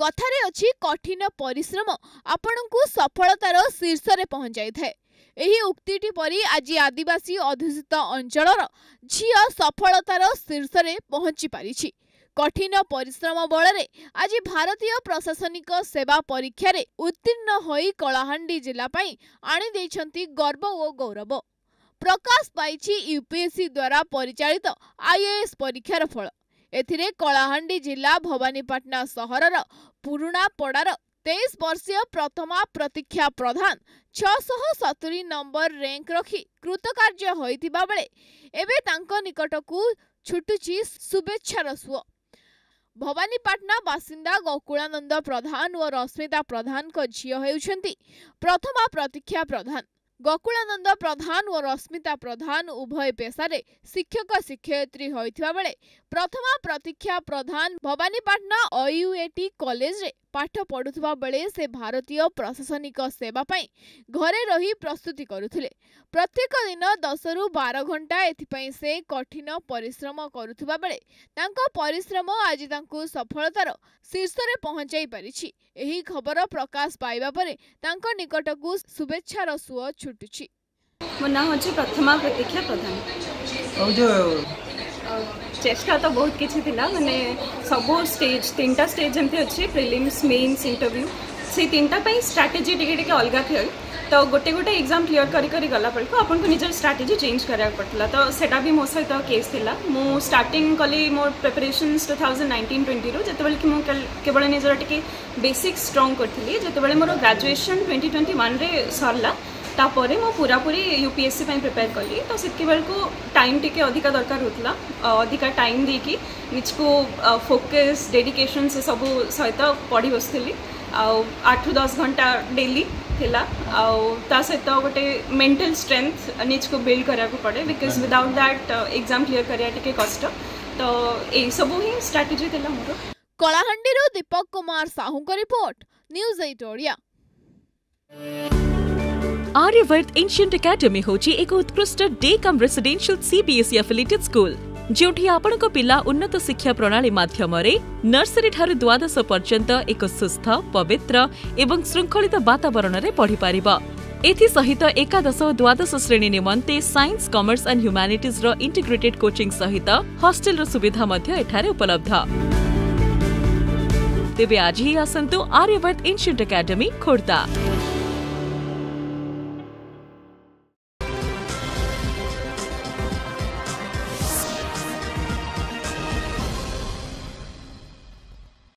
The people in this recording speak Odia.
କଥାରେ ଅଛି କଠିନ ପରିଶ୍ରମ ଆପଣଙ୍କୁ ସଫଳତାର ଶୀର୍ଷରେ ପହଞ୍ଚାଇଥାଏ। ଏହି ଉକ୍ତିଟି ପରି ଆଜି ଆଦିବାସୀ ଅଧ୍ୟୁଷିତ ଅଞ୍ଚଳର ଝିଅ ସଫଳତାର ଶୀର୍ଷରେ ପହଞ୍ଚି ପାରିଛି। କଠିନ ପରିଶ୍ରମ ବଳରେ ଆଜି ଭାରତୀୟ ପ୍ରଶାସନିକ ସେବା ପରୀକ୍ଷାରେ ଉତ୍ତୀର୍ଣ୍ଣ ହୋଇ କଳାହାଣ୍ଡି ଜିଲ୍ଲା ପାଇଁ ଆଣିଦେଇଛନ୍ତି ଗର୍ବ ଓ ଗୌରବ। ପ୍ରକାଶ ପାଇଛି ୟୁପିଏସ୍ସି ଦ୍ୱାରା ପରିଚାଳିତ ଆଇଏଏସ୍ ପରୀକ୍ଷାର ଫଳ। ଏଥିରେ କଳାହାଣ୍ଡି ଜିଲ୍ଲା ଭବାନୀପାଟଣା ସହରର ପୁରୁଣା ପଡ଼ାର ତେଇଶ ବର୍ଷୀୟ ପ୍ରଥମା ପ୍ରତୀକ୍ଷା ପ୍ରଧାନ ଛଅଶହ ସତୁରି ନମ୍ବର ର୍ୟାଙ୍କ ରଖି କୃତକାର୍ଯ୍ୟ ହୋଇଥିବା ବେଳେ ଏବେ ତାଙ୍କ ନିକଟକୁ ଛୁଟୁଛି ଶୁଭେଚ୍ଛାର ସୁଅ। ଭବାନୀପାଟଣା ବାସିନ୍ଦା ଗୋକୁଳାନନ୍ଦ ପ୍ରଧାନ ଓ ରଶ୍ମିତା ପ୍ରଧାନଙ୍କ ଝିଅ ହେଉଛନ୍ତି ପ୍ରଥମା ପ୍ରତୀକ୍ଷା ପ୍ରଧାନ। ଗୋକୁଳାନନ୍ଦ ପ୍ରଧାନ ଓ ରଶ୍ମିତା ପ୍ରଧାନ ଉଭୟ ପେଶାରେ ଶିକ୍ଷକ ଶିକ୍ଷୟିତ୍ରୀ ହୋଇଥିବା ବେଳେ ପ୍ରଥମା ପ୍ରତୀକ୍ଷା ପ୍ରଧାନ ଭବାନୀପାଟଣା ଅୟୁଏଟି କଲେଜରେ ପାଠ ପଢୁଥିବା ବେଳେ ସେ ଭାରତୀୟ ପ୍ରଶାସନିକ ସେବା ପାଇଁ ଘରେ ରହି ପ୍ରସ୍ତୁତି କରୁଥିଲେ। ପ୍ରତ୍ୟେକ ଦିନ ଦଶରୁ ବାର ଘଣ୍ଟା ଏଥିପାଇଁ ସେ କଠିନ ପରିଶ୍ରମ କରୁଥିବା ବେଳେ ତାଙ୍କ ପରିଶ୍ରମ ଆଜି ତାଙ୍କୁ ସଫଳତାର ଶୀର୍ଷରେ ପହଞ୍ଚାଇ ପାରିଛି। ଏହି ଖବର ପ୍ରକାଶ ପାଇବା ପରେ ତାଙ୍କ ନିକଟକୁ ଶୁଭେଚ୍ଛାର ସୁଅ ଛୁଟୁଛି। ମୋ ନାଁ ହେଉଛି ପ୍ରଥମା ପ୍ରତୀକ୍ଷା ପ୍ରଧାନ। চেষ্টা তো বহুত কিছু লা মানে সবু স্টেজ তিনটা স্টেজ এমতি অছি প্রিলিমস মেইনস ইন্টরভিউ সেই তিনটা পাই স্ট্রাটেজি টিকে টিকে অলগা থি তো গোটে গোটে এক্সাম ক্লিয়ার করি করি গলা বেড়ে আপনার নিজের স্ট্রাটেজি চেঞ্জ করা পড়া তো সেটা বি মো সহ কেস লা মু স্টার্টিং কলি মো preparation two thousand nineteen twenty রু যেতবে কি মু কেবল নিজের টিকে বেসিক স্ট্রং করি যেতবে মোর গ্রাজুয়েসন টোয়েন্টি টোয়েন্টি ওয়ান্রে সরলা ତାପରେ ମୁଁ ପୁରାପୁରି ୟୁପିଏସ୍ସି ପାଇଁ ପ୍ରିପେୟାର କଲି। ତ ସେତିକିବେଳକୁ ଟାଇମ୍ ଟିକେ ଅଧିକା ଦରକାର ହେଉଥିଲା ଅଧିକା ଟାଇମ୍ ଦେଇକି ନିଜକୁ ଫୋକସ୍ ଡେଡିକେସନ୍ ସେସବୁ ସହିତ ପଢ଼ି ବସିଥିଲି। ଆଉ ଆଠରୁ ଦଶ ଘଣ୍ଟା ଡେଲି ଥିଲା। ଆଉ ତା ସହିତ ଗୋଟେ ମେଣ୍ଟାଲ ଷ୍ଟ୍ରେନ୍ଥ ନିଜକୁ ବିଲ୍ଡ କରିବାକୁ ପଡ଼େ because without that exam clear କରିବା ଟିକେ କଷ୍ଟ। ତ ଏଇସବୁ ହିଁ ଷ୍ଟ୍ରାଟେଜି ଥିଲା ମୋର। କଳାହାଣ୍ଡିରୁ ଦୀପକ କୁମାର ସାହୁଙ୍କ report news eight Odia Aryavart ancient academy होची एक उत्कृष्ट day cum residential CBSE affiliated school ଯେଉଁଠି ଆପଣଙ୍କ ପିଲା ଉନ୍ନତ ଶିକ୍ଷା ପ୍ରଣାଳୀ ମାଧ୍ୟମରେ ନର୍ସରୀ ଠାରୁ ଦ୍ୱାଦଶ ପର୍ଯ୍ୟନ୍ତ ଏକ ସୁସ୍ଥ ପବିତ୍ର ଏବଂ ଶୃଙ୍ଖଳିତ ବାତାବରଣରେ ପଢ଼ିପାରିବ ଏଥିସହିତ ଏକାଦଶ ଓ ଦ୍ୱାଦଶ ଶ୍ରେଣୀ ନିମନ୍ତେ ସାଇନ୍ସ କମର୍ସ ଆଣ୍ଡ ହ୍ୟୁମାନିଟିଜ୍ର ଇଣ୍ଟିଗ୍ରେଟେଡ୍ କୋଚିଂ ସହିତ ହଷ୍ଟେଲର ସୁବିଧା ମଧ୍ୟ ଏଠାରେ ଉପଲବ୍ଧ ତେବେ ଆଜି ହିଁ ଆସନ୍ତୁ ଆର୍ୟବର୍ତ ଏନ୍ସିଏଣ୍ଟ ଏକାଡେମୀ ଖୋର୍ଦ୍ଧା